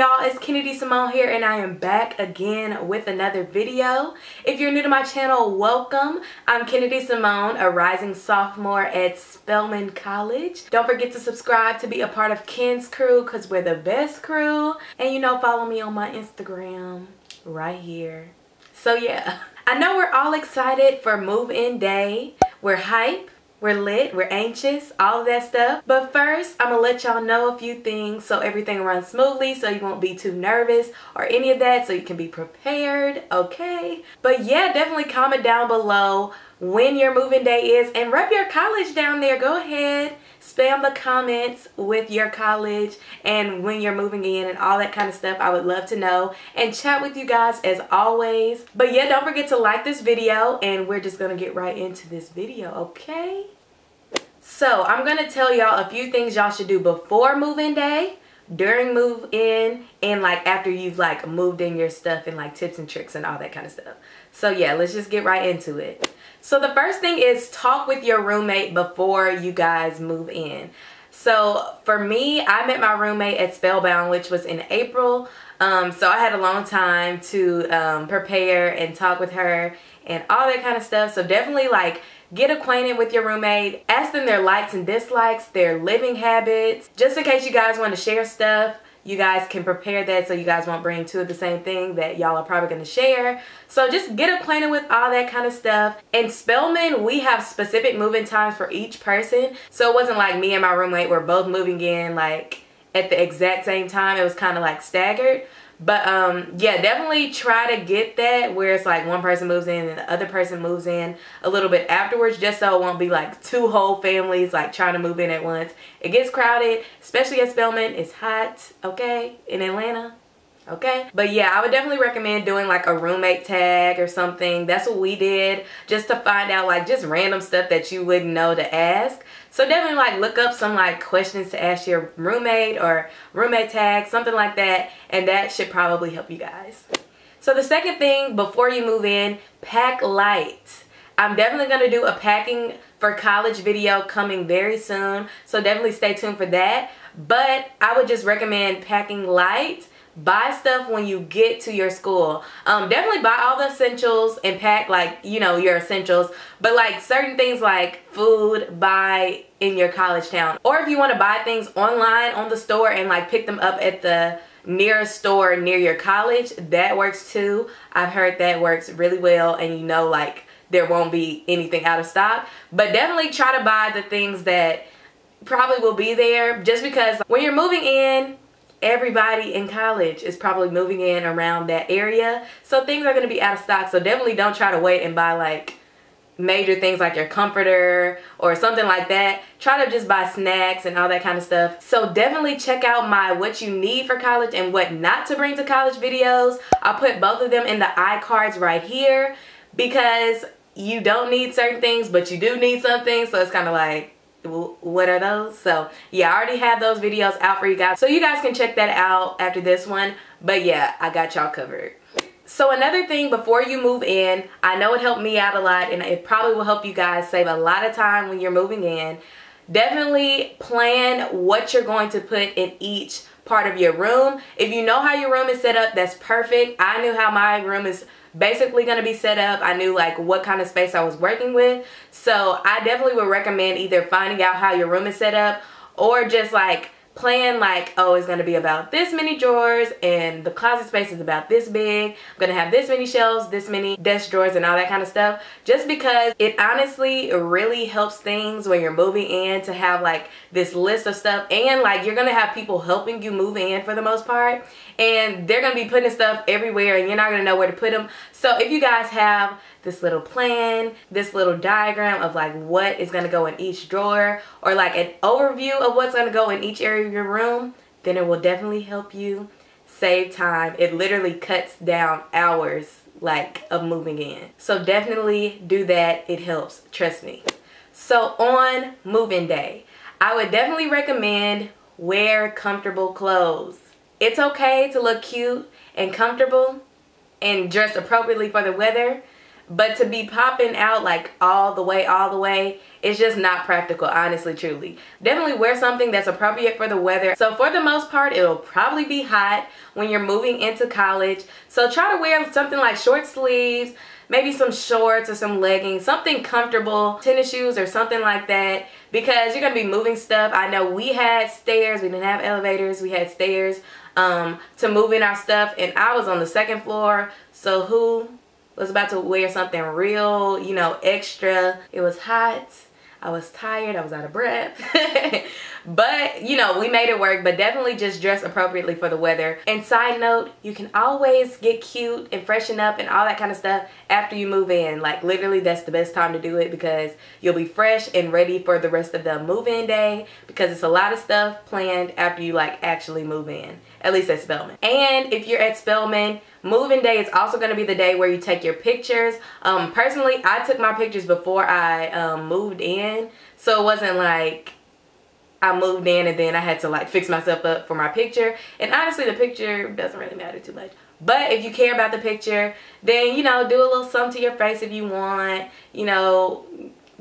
y'all? It's Kennedy Simone here and I am back again with another video. If you're new to my channel, welcome. I'm Kennedy Simone, a rising sophomore at Spelman College. Don't forget to subscribe to be a part of Ken's crew because we're the best crew. And you know, follow me on my Instagram right here. So yeah, I know we're all excited for move-in day. We're hype we're lit, we're anxious, all of that stuff. But first, I'm gonna let y'all know a few things so everything runs smoothly so you won't be too nervous or any of that so you can be prepared, okay? But yeah, definitely comment down below when your moving day is and rep your college down there. Go ahead, spam the comments with your college and when you're moving in and all that kind of stuff. I would love to know and chat with you guys as always. But yeah, don't forget to like this video and we're just gonna get right into this video, okay? So I'm gonna tell y'all a few things y'all should do before move-in day during move in and like after you've like moved in your stuff and like tips and tricks and all that kind of stuff so yeah let's just get right into it so the first thing is talk with your roommate before you guys move in. So for me, I met my roommate at Spellbound, which was in April. Um, so I had a long time to um, prepare and talk with her and all that kind of stuff. So definitely like get acquainted with your roommate. Ask them their likes and dislikes, their living habits, just in case you guys want to share stuff you guys can prepare that so you guys won't bring two of the same thing that y'all are probably going to share. So just get acquainted with all that kind of stuff. In Spelman, we have specific moving times for each person. So it wasn't like me and my roommate were both moving in like at the exact same time. It was kind of like staggered. But um, yeah, definitely try to get that where it's like one person moves in and the other person moves in a little bit afterwards just so it won't be like two whole families like trying to move in at once. It gets crowded, especially at Spelman. It's hot, okay, in Atlanta okay? But yeah i would definitely recommend doing like a roommate tag or something. That's what we did just to find out like just random stuff that you wouldn't know to ask. So definitely like look up some like questions to ask your roommate or roommate tag something like that and that should probably help you guys. So the second thing before you move in pack light. I'm definitely going to do a packing for college video coming very soon so definitely stay tuned for that. But i would just recommend packing light buy stuff when you get to your school. Um definitely buy all the essentials and pack like you know your essentials. But like certain things like food buy in your college town. Or if you want to buy things online on the store and like pick them up at the nearest store near your college that works too. I've heard that works really well and you know like there won't be anything out of stock. But definitely try to buy the things that probably will be there just because when you're moving in everybody in college is probably moving in around that area. So things are going to be out of stock. So definitely don't try to wait and buy like major things like your comforter or something like that. Try to just buy snacks and all that kind of stuff. So definitely check out my what you need for college and what not to bring to college videos. I'll put both of them in the iCards right here because you don't need certain things but you do need something. So it's kind of like what are those? So yeah i already have those videos out for you guys. So you guys can check that out after this one. But yeah i got y'all covered. So another thing before you move in i know it helped me out a lot and it probably will help you guys save a lot of time when you're moving in. Definitely plan what you're going to put in each part of your room. If you know how your room is set up that's perfect. I knew how my room is basically going to be set up. I knew like what kind of space I was working with. So I definitely would recommend either finding out how your room is set up or just like plan like, oh, it's going to be about this many drawers and the closet space is about this big. I'm going to have this many shelves, this many desk drawers and all that kind of stuff. Just because it honestly really helps things when you're moving in to have like this list of stuff and like you're going to have people helping you move in for the most part and they're going to be putting stuff everywhere and you're not going to know where to put them. So if you guys have this little plan, this little diagram of like what is going to go in each drawer or like an overview of what's going to go in each area of your room, then it will definitely help you save time. It literally cuts down hours like of moving in. So definitely do that. It helps. Trust me. So on moving day, I would definitely recommend wear comfortable clothes. It's okay to look cute and comfortable and dress appropriately for the weather, but to be popping out like all the way, all the way, it's just not practical, honestly, truly. Definitely wear something that's appropriate for the weather. So for the most part, it'll probably be hot when you're moving into college. So try to wear something like short sleeves, maybe some shorts or some leggings, something comfortable, tennis shoes or something like that because you're to be moving stuff. I know we had stairs, we didn't have elevators, we had stairs um, to move in our stuff and I was on the second floor. So who was about to wear something real, you know, extra. It was hot. I was tired. I was out of breath. but, you know, we made it work. But definitely just dress appropriately for the weather. And side note, you can always get cute and freshen up and all that kind of stuff after you move in. Like, literally, that's the best time to do it because you'll be fresh and ready for the rest of the move-in day because it's a lot of stuff planned after you, like, actually move in. At least at Spelman. And if you're at Spelman, moving day is also going to be the day where you take your pictures. Um, personally i took my pictures before i um, moved in. So it wasn't like i moved in and then i had to like fix myself up for my picture. And honestly the picture doesn't really matter too much. But if you care about the picture then you know do a little something to your face if you want. You know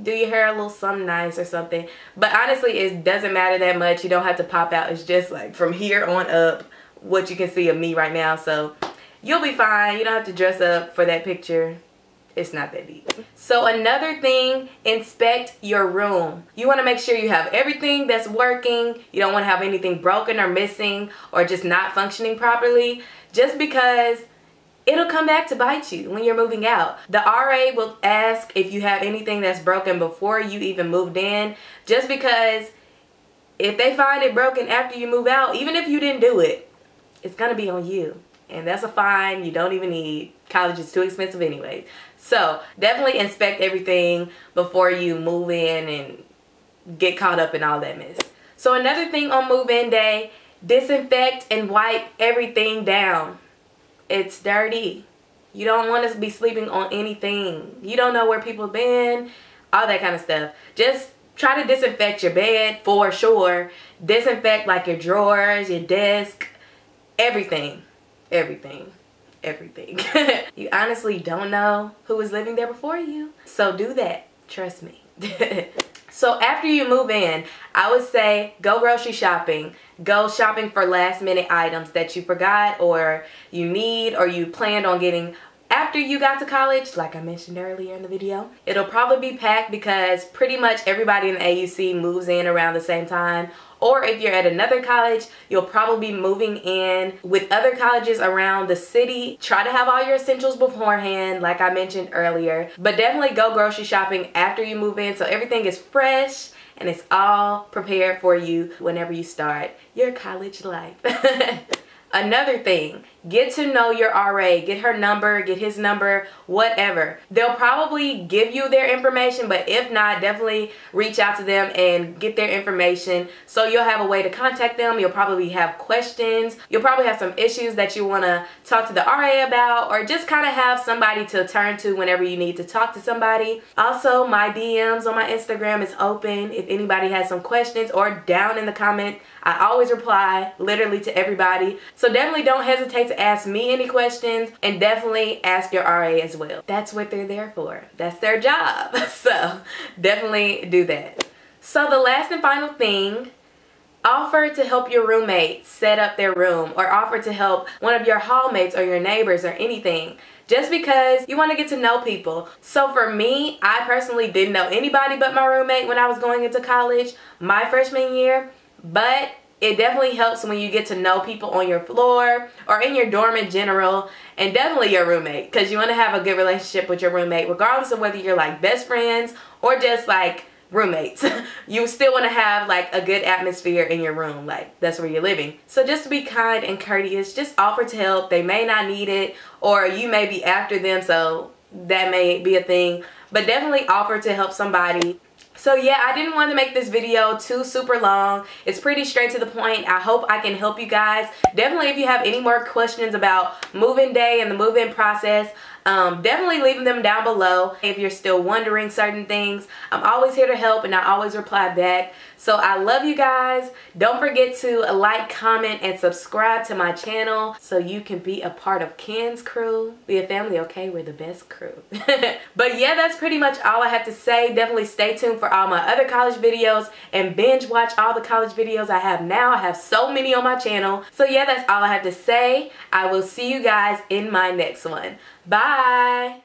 do your hair a little something nice or something. But honestly it doesn't matter that much. You don't have to pop out. It's just like from here on up what you can see of me right now. So you'll be fine. You don't have to dress up for that picture. It's not that deep. So another thing, inspect your room. You want to make sure you have everything that's working. You don't want to have anything broken or missing or just not functioning properly. Just because it'll come back to bite you when you're moving out. The RA will ask if you have anything that's broken before you even moved in. Just because if they find it broken after you move out, even if you didn't do it, it's to be on you and that's a fine you don't even need. College is too expensive anyway. So definitely inspect everything before you move in and get caught up in all that mess. So another thing on move-in day disinfect and wipe everything down. It's dirty. You don't want to be sleeping on anything. You don't know where people've been all that kind of stuff. Just try to disinfect your bed for sure. Disinfect like your drawers your desk everything everything. Everything. You honestly don't know who was living there before you. So do that. Trust me. So after you move in i would say go grocery shopping. Go shopping for last minute items that you forgot or you need or you planned on getting after you got to college, like I mentioned earlier in the video, it'll probably be packed because pretty much everybody in the AUC moves in around the same time or if you're at another college, you'll probably be moving in with other colleges around the city. Try to have all your essentials beforehand, like I mentioned earlier. But definitely go grocery shopping after you move in so everything is fresh and it's all prepared for you whenever you start your college life. Another thing, get to know your RA, get her number, get his number, whatever. They'll probably give you their information, but if not, definitely reach out to them and get their information so you'll have a way to contact them. You'll probably have questions. You'll probably have some issues that you want to talk to the RA about or just kind of have somebody to turn to whenever you need to talk to somebody. Also, my DMs on my Instagram is open if anybody has some questions or down in the comment. I always reply literally to everybody. So definitely don't hesitate to ask me any questions and definitely ask your RA as well. That's what they're there for. That's their job. So definitely do that. So the last and final thing offer to help your roommate set up their room or offer to help one of your hallmates or your neighbors or anything just because you want to get to know people. So for me, I personally didn't know anybody but my roommate when I was going into college my freshman year, but it definitely helps when you get to know people on your floor or in your dorm in general and definitely your roommate because you want to have a good relationship with your roommate regardless of whether you're like best friends or just like roommates. You still want to have like a good atmosphere in your room like that's where you're living. So just be kind and courteous just offer to help. They may not need it or you may be after them so that may be a thing. But definitely offer to help somebody so yeah, I didn't want to make this video too super long. It's pretty straight to the point. I hope I can help you guys. Definitely if you have any more questions about moving day and the move-in process, um, definitely leave them down below if you're still wondering certain things. I'm always here to help and I always reply back. So I love you guys. Don't forget to like, comment, and subscribe to my channel so you can be a part of Ken's crew. Be a family, okay? We're the best crew. but yeah, that's pretty much all I have to say. Definitely stay tuned for all my other college videos and binge watch all the college videos I have now. I have so many on my channel. So yeah, that's all I have to say. I will see you guys in my next one. Bye.